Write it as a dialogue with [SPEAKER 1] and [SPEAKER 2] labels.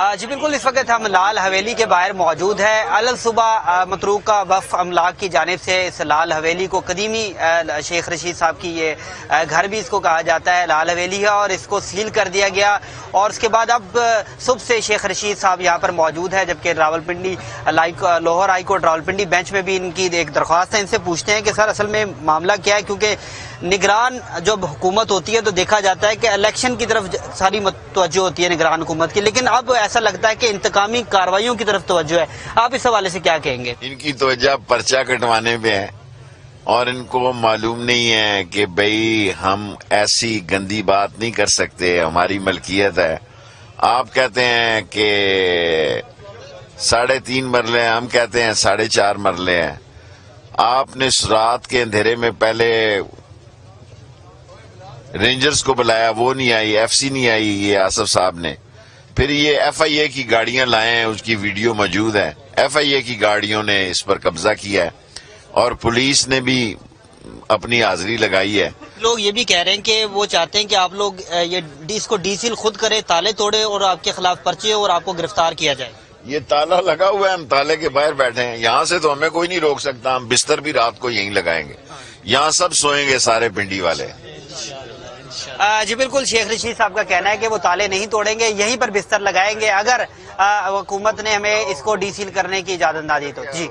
[SPEAKER 1] जी, बिल्कुल, इस वक्त हम लाल हवेली के बाहर मौजूद है। अल सुबह मतरूक वफ अमलाक की जानब से इस लाल हवेली को कदीमी शेख रशीद साहब की ये घर भी इसको कहा जाता है, लाल हवेली है और इसको सील कर दिया गया। और उसके बाद अब सुबह से शेख रशीद साहब यहाँ पर मौजूद है, जबकि Rawalpindi Lahore high court Rawalpindi bench में भी इनकी एक दरख्वास्त है। इनसे पूछते हैं कि, सर, असल में मामला क्या है? क्योंकि निगरान जब हुकूमत होती है तो देखा जाता है कि इलेक्शन की तरफ़ सारी तवज्जो होती है निगरान हुकूमत की। लेकिन अब ऐसा लगता है कि इंतकामी कार्रवाई की तरफ़ तवज्जो है। आप इस हवाले से क्या कहेंगे?
[SPEAKER 2] इनकी तवज्जो पर्चा कटवाने में है और इनको मालूम नहीं है कि भाई हम ऐसी गंदी बात नहीं कर सकते, हमारी मलकियत है। आप कहते हैं कि साढ़े तीन मरले हम कहते हैं साढ़े चार मरले हैं। आपने रात के अंधेरे में पहले रेंजर्स को बुलाया, वो नहीं आई एफसी नहीं आई, ये आसफ साहब ने। फिर ये एफआईए की गाड़ियाँ लाए हैं उसकी वीडियो मौजूद है। एफआईए की गाड़ियों ने इस पर कब्जा किया है और पुलिस ने भी अपनी हाजिरी लगाई है।
[SPEAKER 1] लोग ये भी कह रहे हैं कि वो चाहते हैं कि आप लोग ये इसको डीसील खुद करे ताले तोड़े और आपके खिलाफ पर्चे और आपको गिरफ़्तार किया जाए।
[SPEAKER 2] ये ताला लगा हुआ है हम ताले के बाहर बैठे हैं। यहाँ से तो हमें कोई नहीं रोक सकता हम बिस्तर भी रात को यहीं लगाएँगे। यहाँ सब सोएँगे सारे पिंडी वाले।
[SPEAKER 1] जी बिल्कुल, शेख रशीद साहब का कहना है कि वो ताले नहीं तोड़ेंगे, यहीं पर बिस्तर लगाएँगे, अगर हुकूमत ने हमें इसको डीसील करने की इजाज़त ना दी तो। जी।